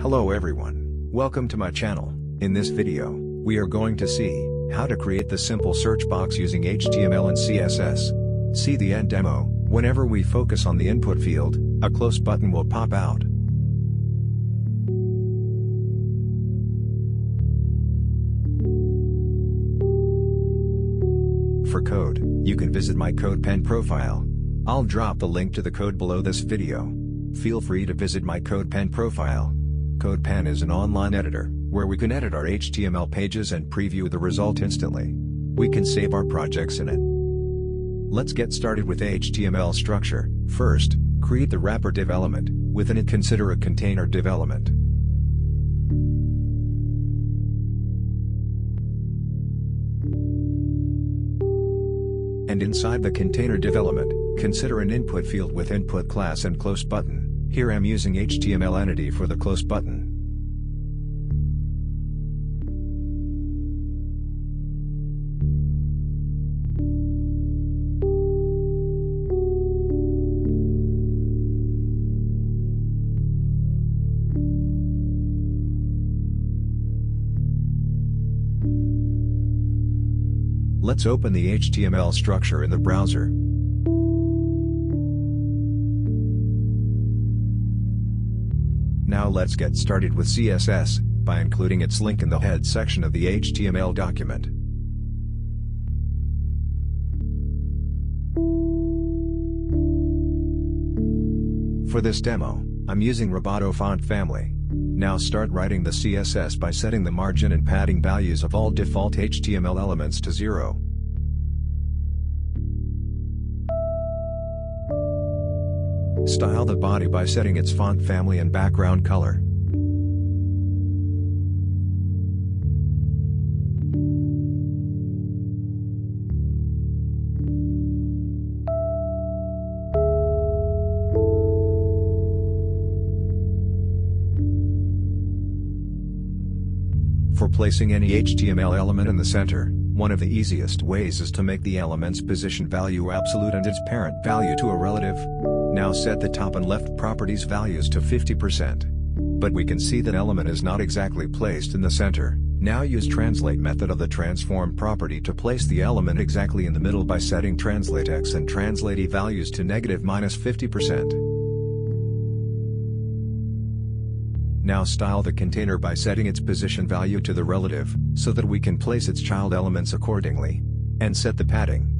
Hello everyone, welcome to my channel. In this video, we are going to see how to create the simple search box using HTML and CSS. See the end demo, whenever we focus on the input field, a close button will pop out. For code, you can visit my CodePen profile. I'll drop the link to the code below this video. Feel free to visit my CodePen profile. CodePen is an online editor, where we can edit our HTML pages and preview the result instantly. We can save our projects in it. Let's get started with HTML structure. First, create the wrapper div element, within it consider a container div element. And inside the container div element, consider an input field with input class and close button. Here I'm using HTML entity for the close button. Let's open the HTML structure in the browser. Now let's get started with CSS, by including its link in the head section of the HTML document. For this demo, I'm using Roboto font family. Now start writing the CSS by setting the margin and padding values of all default HTML elements to 0. Style the body by setting its font family and background color. For placing any HTML element in the center, one of the easiest ways is to make the element's position value absolute and its parent value to a relative. Now set the top and left properties values to 50%. But we can see that element is not exactly placed in the center. Now use translate method of the transform property to place the element exactly in the middle by setting translate x and translate e values to negative minus 50%. Now style the container by setting its position value to the relative, so that we can place its child elements accordingly. And set the padding.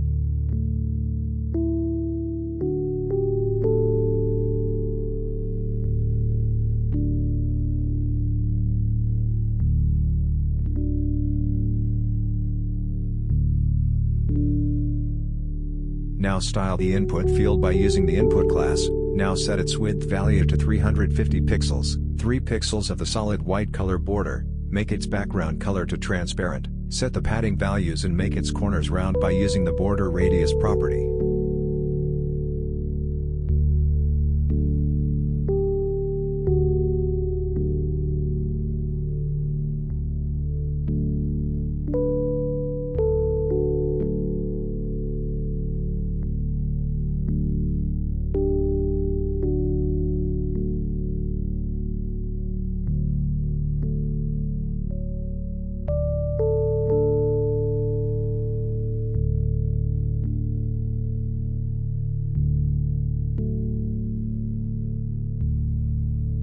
Now style the input field by using the input class, now set its width value to 350 pixels, 3 pixels of the solid white color border, make its background color to transparent, set the padding values and make its corners round by using the border radius property.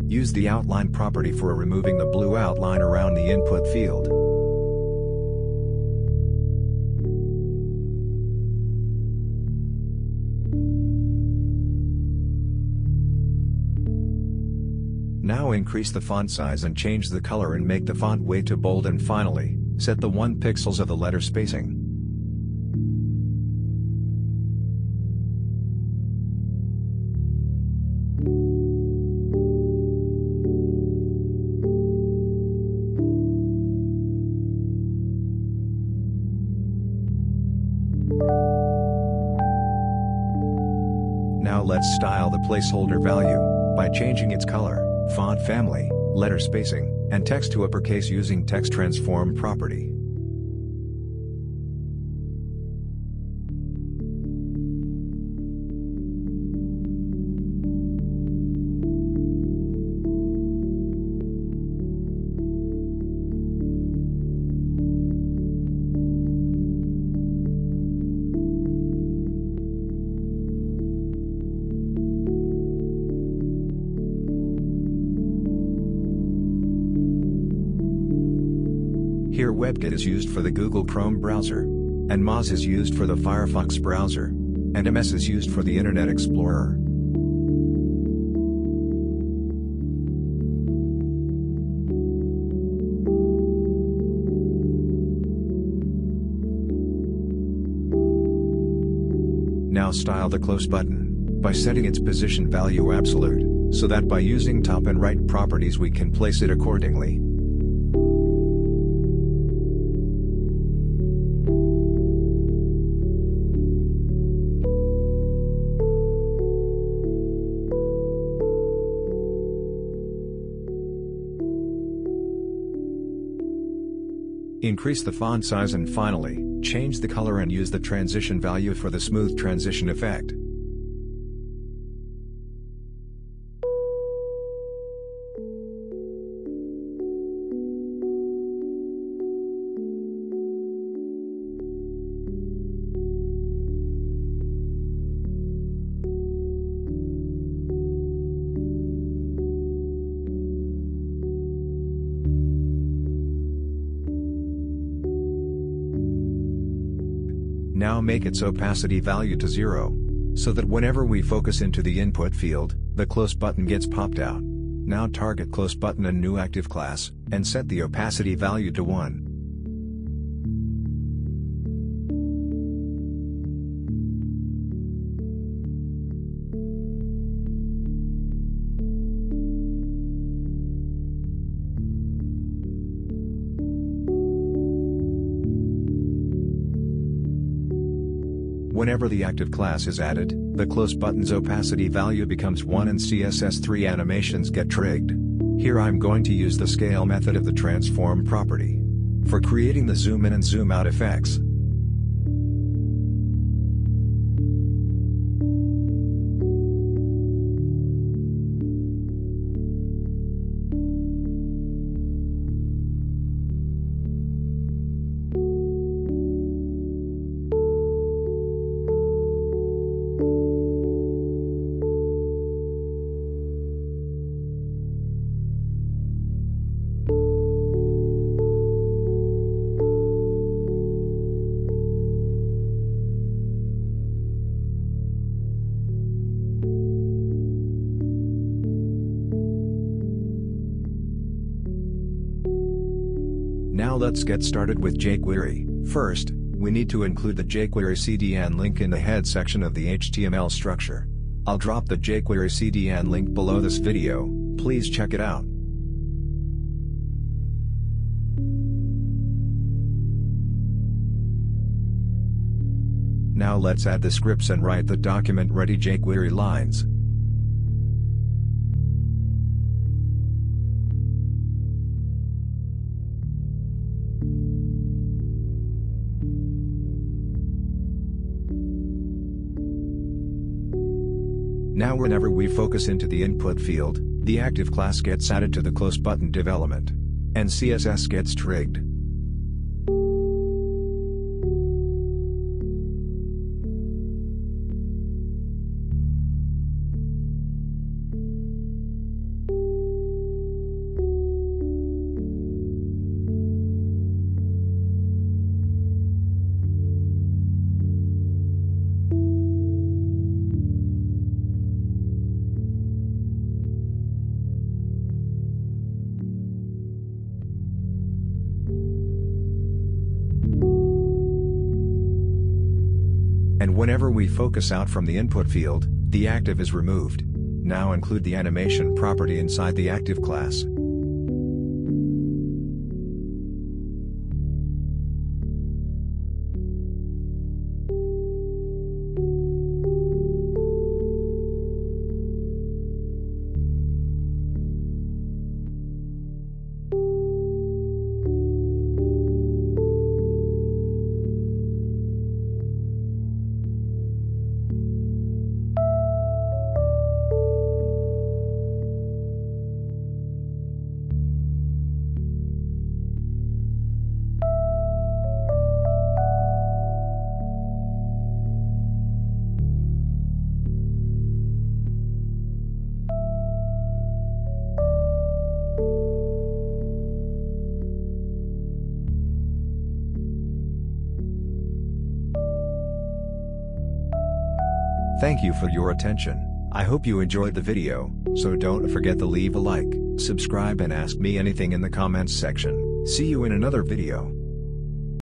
Use the outline property for removing the blue outline around the input field. Now increase the font size and change the color and make the font weight to bold and finally, set the 1 pixels of the letter spacing. Now let's style the placeholder value, by changing its color, font family, letter spacing, and text to uppercase using text transform property. Here WebKit is used for the Google Chrome browser. And Moz is used for the Firefox browser. And MS is used for the Internet Explorer. Now style the close button, by setting its position value absolute, so that by using top and right properties we can place it accordingly. Increase the font size and finally, change the color and use the transition value for the smooth transition effect. Make its opacity value to 0. So that whenever we focus into the input field, the close button gets popped out. Now target close button and new active class, and set the opacity value to 1. Whenever the active class is added, the close button's opacity value becomes 1 and CSS3 animations get triggered. Here I'm going to use the scale method of the transform property. For creating the zoom in and zoom out effects, Now let's get started with jQuery. First, we need to include the jQuery CDN link in the head section of the HTML structure. I'll drop the jQuery CDN link below this video, please check it out. Now let's add the scripts and write the document ready jQuery lines. Now whenever we focus into the input field, the active class gets added to the close button development. And CSS gets trigged. Whenever we focus out from the input field, the active is removed. Now include the animation property inside the active class. Thank you for your attention. I hope you enjoyed the video, so don't forget to leave a like, subscribe and ask me anything in the comments section. See you in another video.